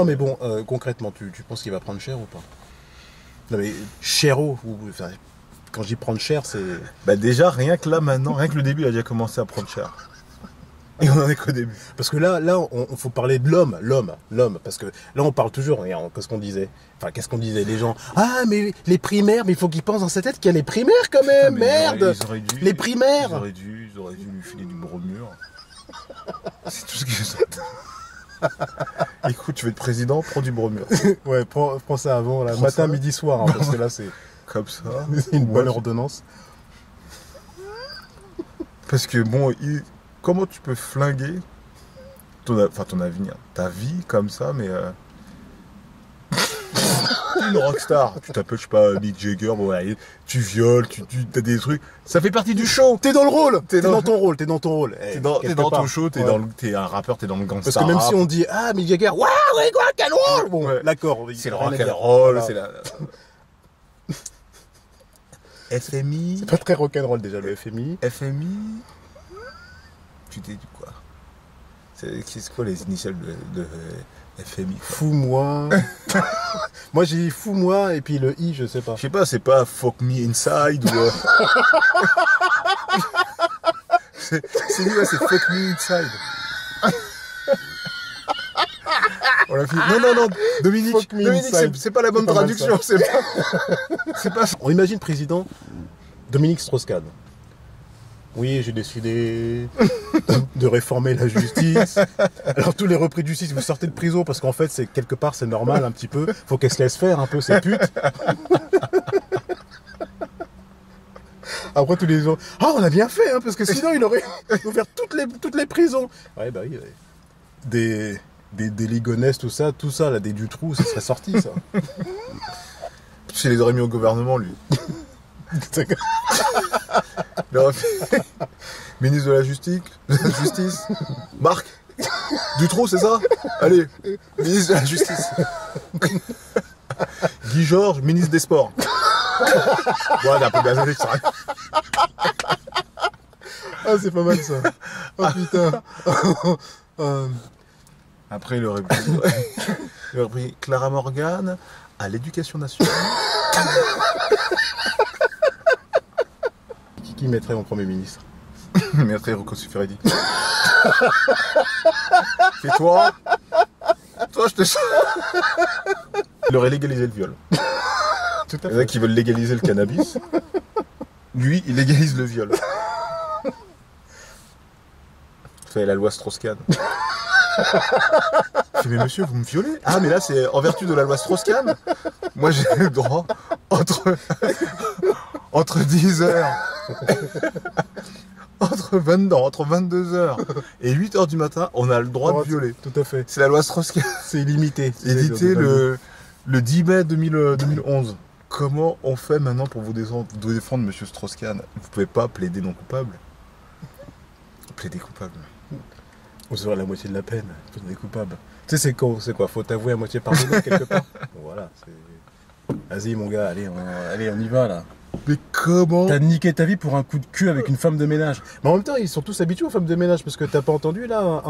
Non, mais bon, euh, concrètement, tu, tu penses qu'il va prendre cher ou pas? Non, mais chéro, ou, enfin, quand je dis prendre cher, c'est. Bah déjà, rien que là maintenant, rien que le début, il a déjà commencé à prendre cher. Et on en est qu'au début. Parce que là, là, on, on faut parler de l'homme, l'homme, l'homme. Parce que là, on parle toujours, regarde, qu'est-ce qu'on disait? Enfin, qu'est-ce qu'on disait? Les gens, ah, mais les primaires, mais il faut qu'ils pensent dans sa tête qu'il y a les primaires quand même, Mais ils auraient- merde ils auraient dû- Les primaires Ils auraient dû, ils auraient dû lui filer du bromure. C'est tout ce que je souhaite. Écoute, tu veux être président, prends du bromure. Ouais, prends, prends ça avant, là, Prends matin, ça. midi, soir, hein, parce que là, c'est Comme ça. c'est une bonne Ouais. ordonnance. Parce que bon, il- comment tu peux flinguer ton, enfin, ton avenir, ta vie comme ça, mais. Euh... une rockstar. Tu t'appelles, je sais pas, Mick Jagger, bon, tu violes, tu, tu as des trucs. Ça fait partie du show. T'es dans le rôle T'es dans- dans ton rôle, t'es dans ton rôle. Eh, T'es dans, ton show, t'es Ouais. dans le- t'es un rappeur, t'es dans le gangster. Parce que même si on dit, ah, mais Jagger, waouh, ouais, quoi, canon Bon, Ouais. d'accord. C'est le dire. rock'n'roll, Voilà. c'est la. FMI. C'est pas très rock'n'roll déjà, le FMI. FMI. Tu t'es dit quoi? C'est c'est quoi les initiales de, de FMI Fous-moi. Moi, j'ai dit fous-moi, et puis le I, je sais pas. Je sais pas, c'est pas fuck me inside ou. euh, c'est lui, ouais, c'est fuck me inside. On l'a fini. Non, non, non, Dominique, Dominique, c'est- pas la bonne traduction, c'est pas. C'est pas. On imagine président Dominique Strauss-Kahn. Oui, j'ai décidé de réformer la justice. Alors tous les repris de justice, vous sortez de prison parce qu'en fait, c'est quelque part, c'est normal un petit peu. Faut qu'elle se laisse faire un peu ces putes. Après tous les gens, ah on a bien fait, hein, parce que sinon il aurait ouvert toutes les toutes les prisons. Ouais bah oui. ouais. Des des, tout ça, tout ça là, des Dutroux, ça serait sorti ça. Tu les aurais mis au gouvernement, lui. Ministre de la Justice, justice. Marc Dutroux, c'est ça? Allez, ministre de la Justice. Guy Georges, ministre des Sports. A un peu gazé, ça. Ah c'est pas mal ça. Oh putain. Euh, Après, il aurait pris, il aurait pris Clara Morgan à l'éducation nationale. Qui, mettrait en premier ministre Maître Rocco Siffredi. Et toi Toi, je te. Il aurait légalisé le viol. Tout à Il y en a qui veulent légaliser le cannabis. Lui, il légalise le viol. C'est la loi Strauss-Kahn. Je fais, mais monsieur, vous me violez Ah, mais là, c'est en vertu de la loi Strauss-Kahn. Moi, j'ai le droit entre, entre 10 heures, entre 22, entre 22 heures et 8 heures du matin, on a le droit de violer. Tout à fait. C'est la loi Strauss-Kahn. C'est illimité. Édité le, le 10 mai 2000, euh, 2011. Comment on fait maintenant pour vous défendre, vous défendre Monsieur Strauss-Kahn? Vous pouvez pas plaider non coupable. Plaider coupable. On se voit la moitié de la peine. Faut des coupables. Tu sais, c'est quoi, c'est quoi? Faut t'avouer à moitié pardonné quelque part. Voilà. c'est- Vas-y, mon gars, allez, on, allez, on y va là. Mais comment T'as niqué ta vie pour un coup de cul avec une femme de ménage. Mais en même temps, ils sont tous habitués aux femmes de ménage parce que t'as pas entendu là,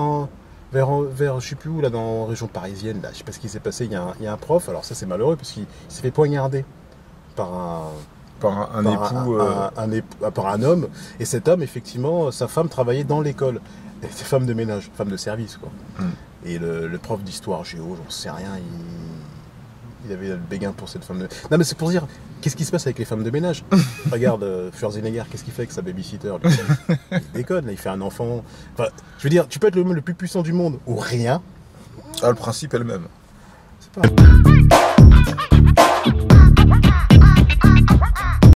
vers, vers je sais plus où, là, dans la région parisienne, là, je sais pas ce qui s'est passé. Il y, a un- il y a un prof, alors ça c'est malheureux parce qu'il il s'est fait poignarder par un, Par un, époux. un, euh, un- époux- par un homme. Et cet homme, effectivement, sa femme travaillait dans l'école. C'est femme de ménage, femme de service, quoi. Hmm. Et le, le prof d'histoire géo, j'en sais rien, il, il avait le béguin pour cette femme de... Non, mais c'est pour dire, qu'est-ce qui se passe avec les femmes de ménage? Regarde, euh, Schwarzenegger, qu'est-ce qu'il fait avec sa babysitter? Lui Il déconne, là, il fait un enfant... Enfin, je veux dire, tu peux être l'homme le plus puissant du monde ou rien. Ah, le principe est le même. C'est pas...